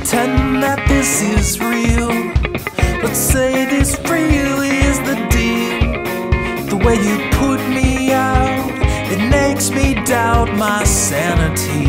pretend that this is real. Let's say this really is the deal. The way you put me out, it makes me doubt my sanity.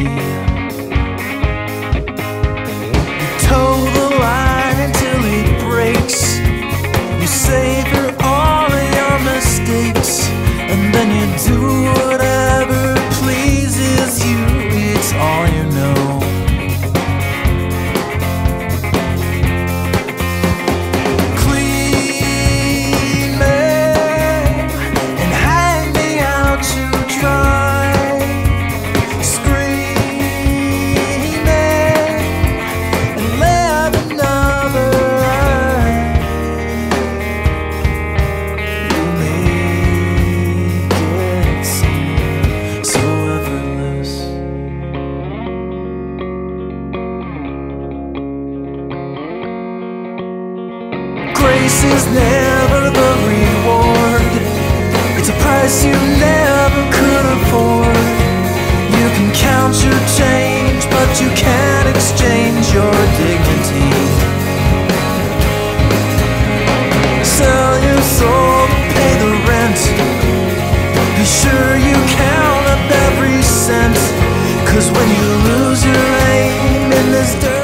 grace is never the reward. It's a price you never could afford. You can count your change, but you can't exchange your dignity. Sell your soul, to pay the rent. Be sure you count up every cent. Cause when you lose your aim in this dirt.